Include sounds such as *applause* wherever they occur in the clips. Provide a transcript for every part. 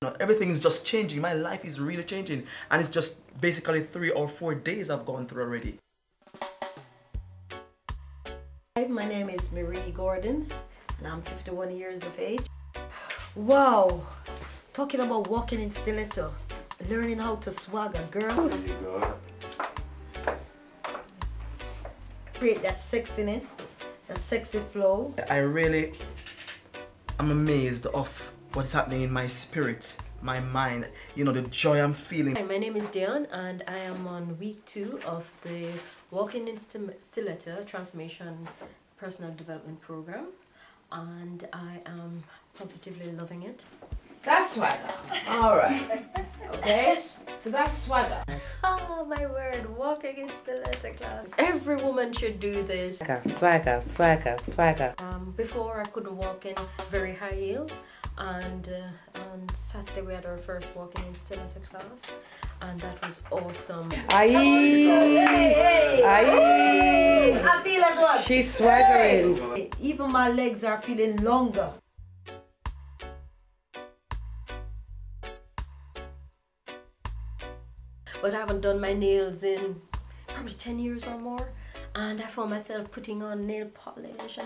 You know, everything is just changing. My life is really changing. And it's just basically three or four days I've gone through already. Hi, my name is Marie Gordon and I'm 51 years of age. Wow, talking about walking in stiletto, learning how to swagger, girl. There you go. Create that sexiness, that sexy flow. I really am amazed of what's happening in my spirit, my mind, you know, the joy I'm feeling. Hi, my name is Dion and I am on week two of the Walking in Stim- Stiletto Transformation Personal Development Program and I am positively loving it. That's right. All right. *laughs* Okay. So that's swagger. *laughs* Oh my word, walking in stiletto class. Every woman should do this. Swagger, swagger, swagger, swagger. Um, before I couldn't walk in very high heels and uh, on Saturday we had our first walking in stiletto class and that was awesome. Aye. Aye. I feel as well. She's swaggering. Even my legs are feeling longer. But I haven't done my nails in probably 10 years or more and I found myself putting on nail polish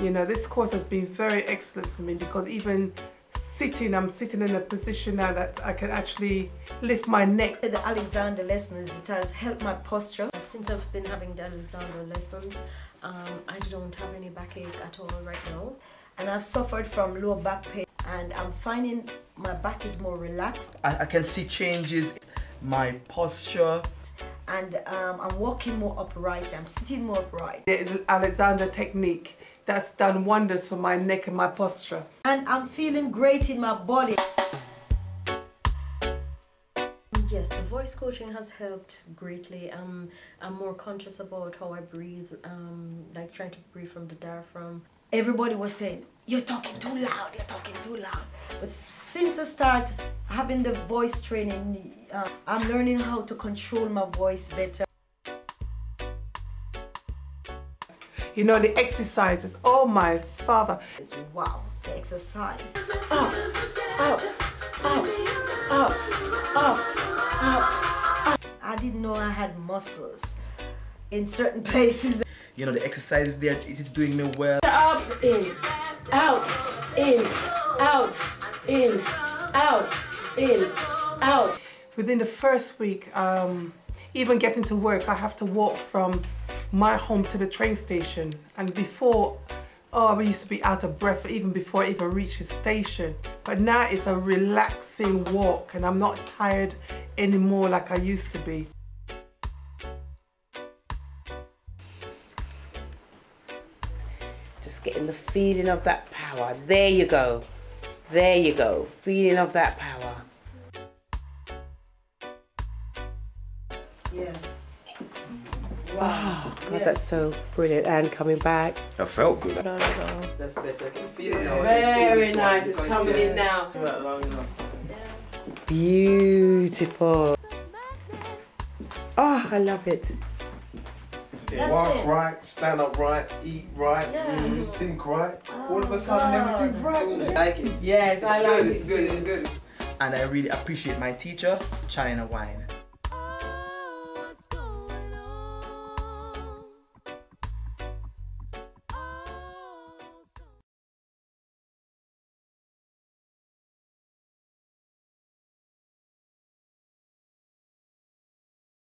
You know, this course has been very excellent for me because even sitting, I'm sitting in a position now that I can actually lift my neck. The Alexander lessons, it has helped my posture. Since I've been having the Alexander lessons, um, I don't have any backache at all right now. And I've suffered from lower back pain and I'm finding my back is more relaxed I, I can see changes, in my posture, and um, I'm walking more upright, I'm sitting more upright. The Alexander technique that's done wonders for my neck and my posture. And I'm feeling great in my body. Yes, the voice coaching has helped greatly. Um, I'm more conscious about how I breathe, um, like trying to breathe from the diaphragm. Everybody was saying, you're talking too loud, you're talking too loud. But since I start having the voice training, uh, I'm learning how to control my voice better. You know, the exercises, oh my father. It's wow, the exercise. Up, up, up, up, up, up. I didn't know I had muscles in certain *laughs* places. You know, the exercises there, it is doing me well. Up, in, out, in, out, in, out, in, out. Within the first week, um, even getting to work, I have to walk from my home to the train station. And before, oh, I used to be out of breath even before I even reached the station. But now it's a relaxing walk and I'm not tired anymore like I used to be. Getting the feeling of that power. There you go. There you go. Feeling of that power. Yes. Oh, God, that's so brilliant. And coming back. I felt good. No, no, no. That's better. I can feel it now. Very nice. It's coming in now. Beautiful. Oh, I love it. That's Walk it. right, stand up right, eat right, Yeah. mm, think right. All of a sudden, God. everything's right, isn't it? like it. Yes, I like it. It's good, It's good, it's good. And I really appreciate my teacher, Chyna Whyne.